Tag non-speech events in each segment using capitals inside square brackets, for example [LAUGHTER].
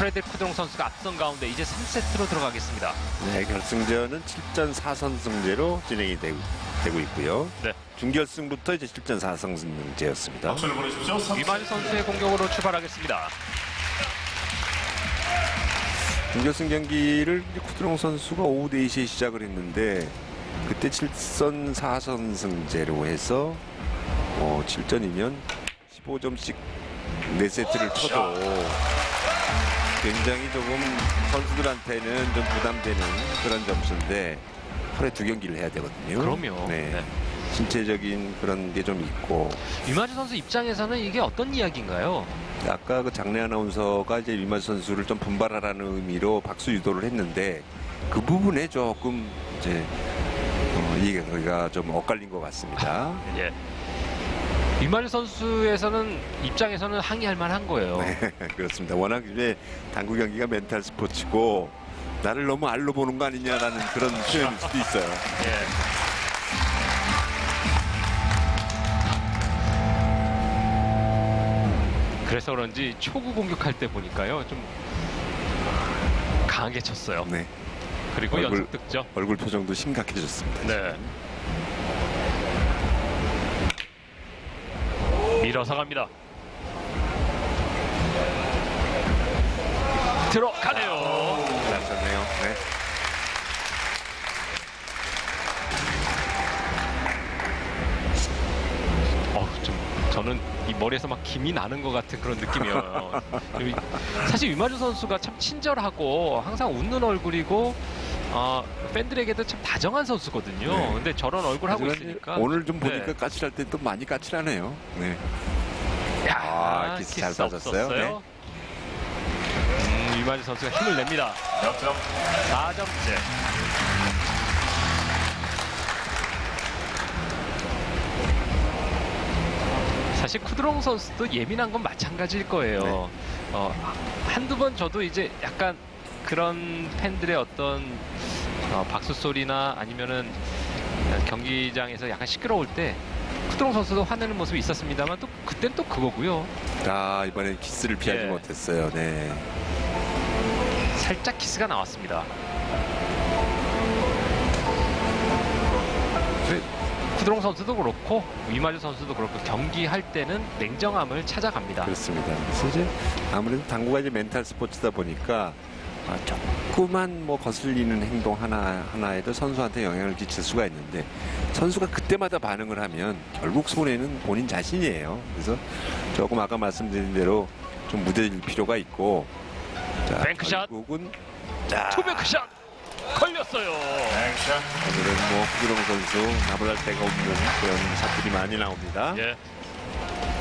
프레드 쿠드롱 선수가 앞선 가운데 이제 3세트로 들어가겠습니다. 네, 결승전은 7전 4선 승제로 진행이 되고, 되고 있고요. 네. 준결승부터 이제 7전 4선 승제였습니다. 박수를 보내주십시오. 삼- 위만 선수의 공격으로 출발하겠습니다. 준결승 경기를 쿠드롱 선수가 오후 4시에 시작을 했는데 그때 7선 4선 승제로 해서 어, 7전이면 15점씩 4세트를 쳐도 굉장히 조금 선수들한테는 좀 부담되는 그런 점수인데 하루에 두 경기를 해야 되거든요. 그럼요. 네. 네. 신체적인 그런 게 좀 있고 위마주 선수 입장에서는 이게 어떤 이야기인가요? 아까 그 장례 아나운서가 이제 위만 선수를 좀 분발하라는 의미로 박수 유도를 했는데 그 부분에 조금 이제 어, 이해가 좀 엇갈린 것 같습니다. [LAUGHS] 예. 위마주 선수에서는 입장에서는 항의할 만한 거예요. 네, [LAUGHS] 그렇습니다. 워낙 이제 당구 경기가 멘탈 스포츠고 나를 너무 알로 보는 거 아니냐라는 그런 표현일 수도 있어요. [LAUGHS] 예. 그래서 그런지 초구 공격할 때 보니까요 좀 강하게 쳤어요. 네, 그리고 얼굴- 연속 득점. 얼굴 표정도 심각해졌습니다. 네. 밀어서 갑니다. 들어가네요. 잘 쳤네요. 네. 어, 좀 저는 이 머리에서 막 김이 나는 것 같은 그런 느낌이에요. [LAUGHS] 이- 사실 유마주 선수가 참 친절하고 항상 웃는 얼굴이고 어, 팬들에게도 참 다정한 선수거든요. 네. 근데 저런 얼굴 하고 있으니까 오늘 좀 보니까 네. 까칠할 때 또 많이 까칠하네요. 네. 야, 아, 키스 잘 빠졌어요. 없었어요. 음, 유마주 선수가 힘을 냅니다. 역점 4점째. 사실 쿠드롱 선수도 예민한 건 마찬가지일 거예요. 네. 어, 한두 번 저도 이제 약간 그런 팬들의 어떤 어, 박수 소리나 아니면은 경기장에서 약간 시끄러울 때 쿠드롱 선수도 화내는 모습이 있었습니다만 또 그땐 또 그거고요. 아 이번엔 키스를 피하지 예. 못했어요. 네. 살짝 키스가 나왔습니다. 그 쿠드롱 선수도 그렇고 위마주 선수도 그렇고 경기할 때는 냉정함을 찾아갑니다. 그렇습니다. 그래서 이제 아무래도 당구가 이제 멘탈 스포츠다 보니까 아, 조그만 뭐 거슬리는 행동 하나 하나에도 선수한테 영향을 끼칠 수가 있는데 선수가 그때마다 반응을 하면 결국 손해는 본인 자신이에요. 그래서 조금 아까 말씀드린 대로 좀 무뎌질 필요가 있고 자, 뱅크샷. 결국은 자, 투베크샷 걸렸어요. 액션 오늘은 뭐 후드롱 선수 나보다 데가 없는 그런 샷들이 많이 나옵니다. 예.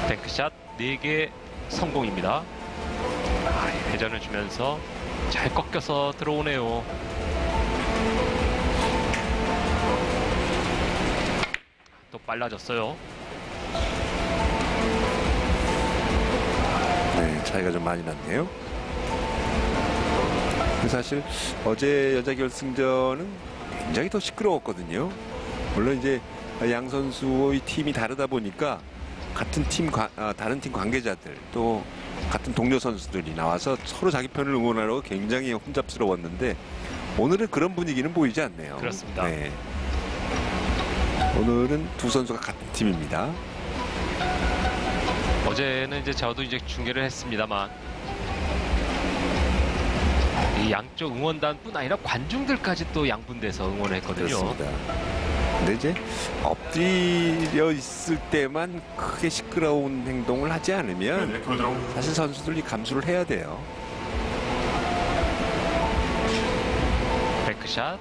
뱅크샷 4개 성공입니다. 아, 회전을 주면서 잘 꺾여서 들어오네요. 또 빨라졌어요. 네, 차이가 좀 많이 났네요. 사실 어제 여자 결승전은 굉장히 더 시끄러웠거든요. 물론 이제 양 선수의 팀이 다르다 보니까 같은 팀 관- 아, 다른 팀 관계자들 또 같은 동료 선수들이 나와서 서로 자기 편을 응원하러 굉장히 혼잡스러웠는데 오늘은 그런 분위기는 보이지 않네요. 그렇습니다. 네. 오늘은 두 선수가 같은 팀입니다. 어제는 이제 저도 이제 중계를 했습니다만 이 양쪽 응원단뿐 아니라 관중들까지 또 양분돼서 응원을 했거든요. 그렇습니다. 근데 이제 엎드려 있을 때만 크게 시끄러운 행동을 하지 않으면 네, 쿠드롱 사실 선수들이 감수를 해야 돼요. 백샷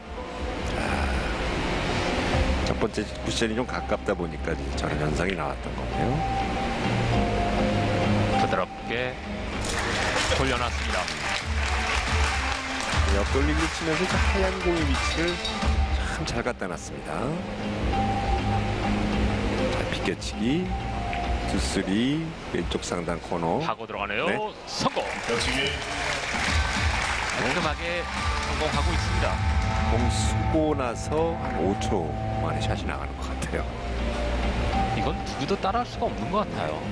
첫 번째 쿠션이 좀 가깝다 보니까 저런 현상이 나왔던 거고요. 부드럽게 돌려놨습니다. 옆돌리기를 치면서 저 하얀 공의 위치를 참 잘 갖다 놨습니다. 자, 비껴치기, 투쓰리, 왼쪽 상단 코너. 하고 들어가네요. 네. 성공. 깔끔하게 성공하고 있습니다. 공 쓰고 나서 한 5초 만에 샷이 나가는 것 같아요. 이건 누구도 따라할 수가 없는 것 같아요.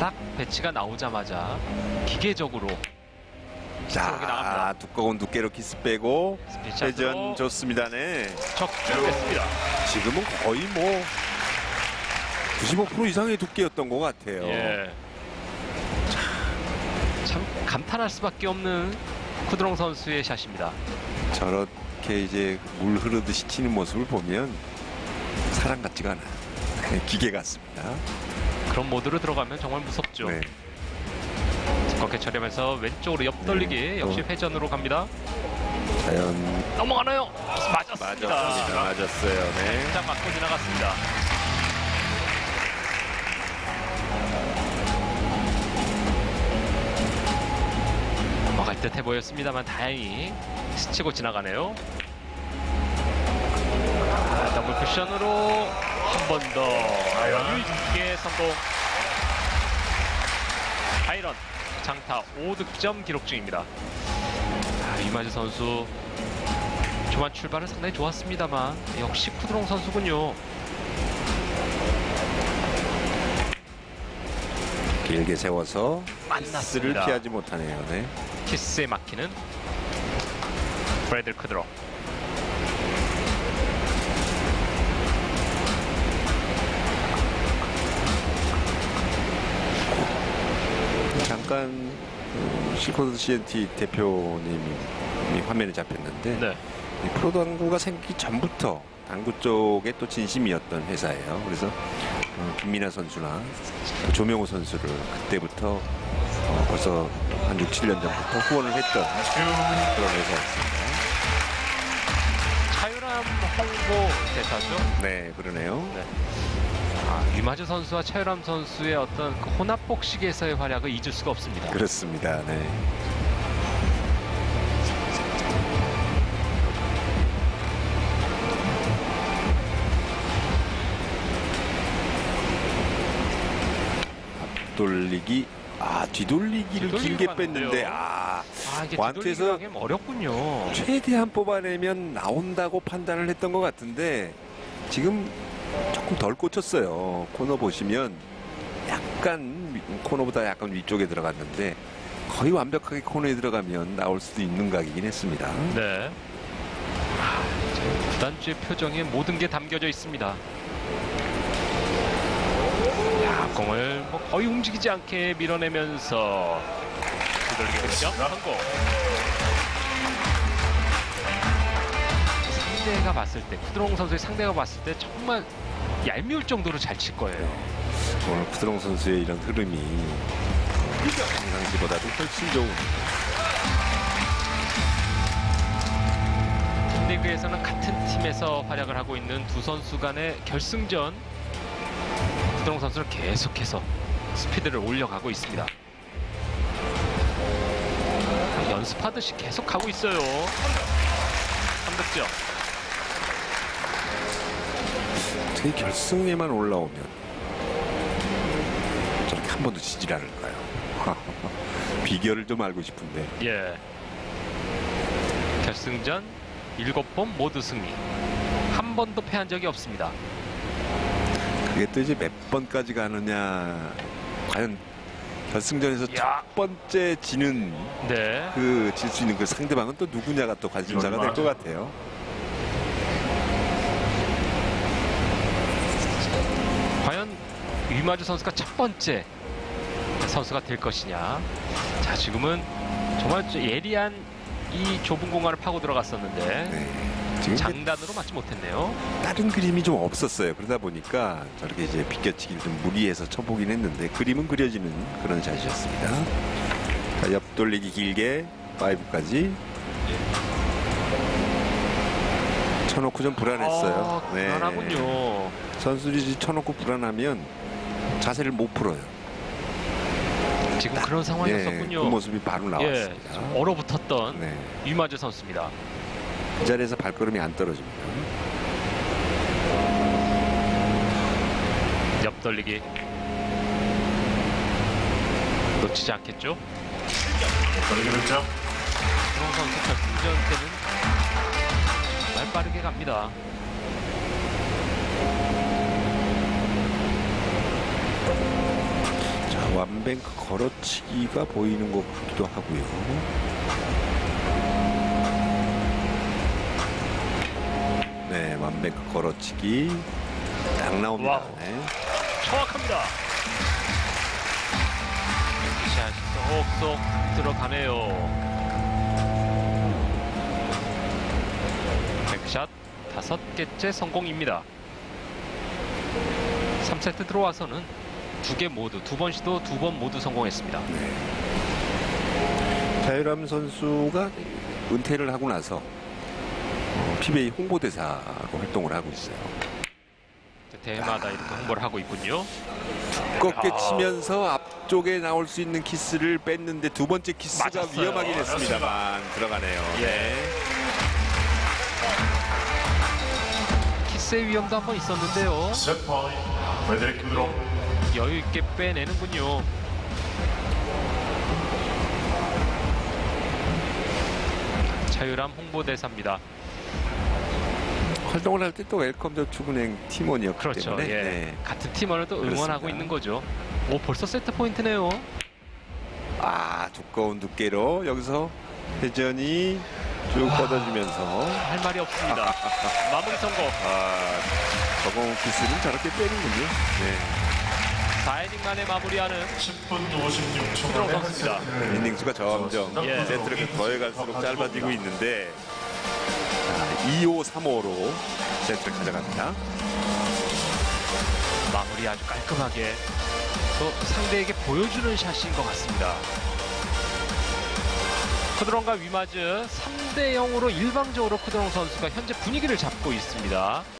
딱 배치가 나오자마자 기계적으로. 자, 두꺼운 두께로 키스 빼고 회전 좋습니다. 네. 적중됐습니다. 지금은 거의 뭐 95% 이상의 두께였던 것 같아요. 예. 참 감탄할 수밖에 없는 쿠드롱 선수의 샷입니다. 저렇게 이제 물 흐르듯이 치는 모습을 보면 사람 같지가 않아요. [LAUGHS] 기계 같습니다. 그런 모드로 들어가면 정말 무섭죠. 네. 두껍게 처리하면서 왼쪽으로 옆돌리기 네. 역시 어. 회전으로 갑니다. 과연 넘어가나요? 맞았습니다. 맞았습니다. 맞았어요. 네. 살짝 맞고 지나갔습니다. 넘어갈 듯해 보였습니다만 다행히 스치고 지나가네요. 아, 더블 쿠션으로 한 번 더 여유 있게 성공. 아이런 장타 5득점 기록 중입니다. 아, 이마즈 선수 초반 출발은 상당히 좋았습니다만 역시 쿠드롱 선수군요. 길게 세워서 만났습니다. 키스를 피하지 못하네요. 네. 키스에 막히는 프레드 쿠드롱. 잠깐 음, 실크로드 CNT 대표님이 화면에 잡혔는데 네. 이 프로 당구가 생기기 전부터 당구 쪽에 또 진심이었던 회사예요. 그래서 어, 김민아 선수나 또 조명호 선수를 그때부터 어, 벌써 한 6, 7년 전부터 후원을 했던 그런 회사였습니다. 차유람 홍보 대사죠. 네, 그러네요. 네. 아, 유마즈 선수와 차유람 선수의 어떤 그 혼합 복식에서의 활약을 잊을 수가 없습니다. 그렇습니다. 네. 앞돌리기 아 뒤돌리기를 길게. 뺐는데 아 아, 완투에서- 어렵군요. 최대한 뽑아내면 나온다고 판단을 했던 것 같은데 지금 조금 덜 꽂혔어요. 코너 보시면 약간 위- 코너보다 약간 위쪽에 들어갔는데 거의 완벽하게 코너에 들어가면 나올 수도 있는 각이긴 했습니다. 네. 아, 참, 구단주의 표정에 모든 게 담겨져 있습니다. 야, 공을 뭐 거의 움직이지 않게 밀어내면서 뒤돌리기 득점 성공. 상대가 봤을 때 쿠드롱 선수의 상대가 봤을 때 정말 얄미울 정도로 잘 칠 거예요. 오늘 쿠드롱 선수의 이런 흐름이 평상시보다도 훨씬 좋은 리그에서는 같은 팀에서 활약을 하고 있는 두 선수 간의 결승전 구드롱 선수는 계속해서 스피드를 올려가고 있습니다. 연습하듯이 계속 가고 있어요. 3득점. 어떻게 결승에만 올라오면 저렇게 한 번도 지질 않을까요? [LAUGHS] 비결을 좀 알고 싶은데 예. 결승전 7번 모두 승리. 한 번도 패한 적이 없습니다. 그게 또 이제 몇 번까지 가느냐 과연 결승전에서 야. 첫 번째 지는 네. 그질 수 있는 그 상대방은 또 누구냐가 또 관심사가 될 것 같아요. 과연 위마주 선수가 첫 번째 선수가 될 것이냐. 자, 지금은 정말 저 예리한 이 좁은 공간을 파고 들어갔었는데 네. 장단으로 맞지 못했네요. 다른 그림이 좀 없었어요. 그러다 보니까 저렇게 이제 비껴치기를 좀 무리해서 쳐보긴 했는데 그림은 그려지는 그런 샷이었습니다. 자, 옆 돌리기 길게 5까지 쳐놓고 좀 불안했어요. 아, 네. 불안하군요. 선수들이 쳐놓고 불안하면 자세를 못 풀어요. 지금 그런 네, 상황이었었군요. 그 모습이 바로 예, 나왔습니다. 좀 얼어붙었던 네. 위마주 선수입니다. 그 자리에서 발걸음이 안 떨어집니다. 옆 돌리기 놓치지 않겠죠? 득점. 그런 선수 결승전 때는 정말 빠르게 갑니다. 자, 완뱅크 걸어치기가 보이는 것 같기도 하고요. 네, 완벽 걸어치기 딱 나옵니다. 네. 정확합니다. 샷이 쏙쏙 들어가네요. 백샷 다섯 개째 성공입니다. 3세트 들어와서는 두 개 모두 두 번 시도 두 번 모두 성공했습니다. 자유람 선수가 은퇴를 하고 나서 어, PBA 홍보대사로 활동을 하고 있어요. 대회마다 이렇게 홍보를 하고 있군요. 두껍게 야. 치면서 앞쪽에 나올 수 있는 키스를 뺐는데 두 번째 키스가 맞았어요. 위험하긴 했습니다만 들어가네요. 예. 키스의 위험도 한 번 있었는데요. 여유 있게 빼내는군요. 차유람 홍보대사입니다. 활동을 할 때 또 웰컴 저축은행 팀원이었기 그렇죠. 때문에 예. 네. 같은 팀원을 또 응원하고 그렇습니다. 있는 거죠. 오 벌써 세트 포인트네요. 아 두꺼운 두께로 여기서 회전이 쭉 뻗어주면서 할 말이 없습니다. [LAUGHS] 마무리 성공. 아 저공 키스는 저렇게 빼는군요. 네. 4이닝 만에 마무리하는 10분 56초 쿠드롱 만에 선수입니다. 이닝수가 점점 예. 세트를 더해갈수록 짧아지고 있는데 자, 2호 3호로 세트를 가져갑니다. 마무리 아주 깔끔하게 또 상대에게 보여주는 샷인 것 같습니다. 쿠드롱과 위마즈 3대 0으로 일방적으로 쿠드롱 선수가 현재 분위기를 잡고 있습니다.